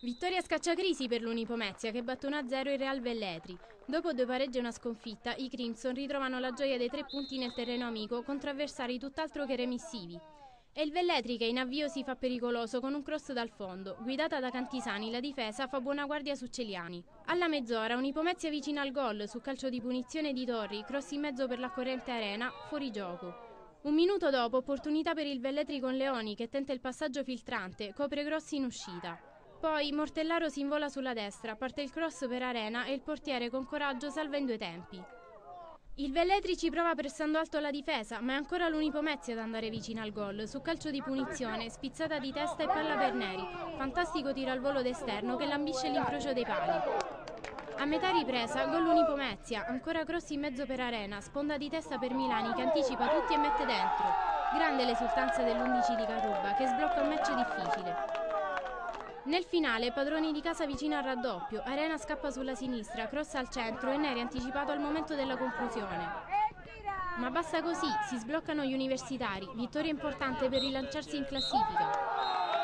Vittoria scacciacrisi per l'Unipomezia che batte 1-0 il Real Velletri. Dopo due pareggi e una sconfitta, i Crimson ritrovano la gioia dei tre punti nel terreno amico contro avversari tutt'altro che remissivi. È il Velletri che in avvio si fa pericoloso con un cross dal fondo. Guidata da Cantisani, la difesa fa buona guardia su Celiani. Alla mezz'ora, Unipomezia vicina al gol su calcio di punizione di Torri, cross in mezzo per la corrente arena, fuori gioco. Un minuto dopo, opportunità per il Velletri con Leoni che tenta il passaggio filtrante, copre Grossi in uscita. Poi Mortellaro si invola sulla destra, parte il cross per Arena e il portiere con coraggio salva in due tempi. Il Velletri ci prova pressando alto la difesa, ma è ancora l'Unipomezia ad andare vicino al gol. Su calcio di punizione, spizzata di testa e palla per Neri. Fantastico tiro al volo d'esterno che lambisce l'incrocio dei pali. A metà ripresa, gol Unipomezia, ancora cross in mezzo per Arena, sponda di testa per Milani che anticipa tutti e mette dentro. Grande l'esultanza dell'11 di Carruba che sblocca un match difficile. Nel finale, padroni di casa vicino al raddoppio, Arena scappa sulla sinistra, cross al centro e Neri anticipato al momento della conclusione. Ma basta così, si sbloccano gli universitari, vittoria importante per rilanciarsi in classifica.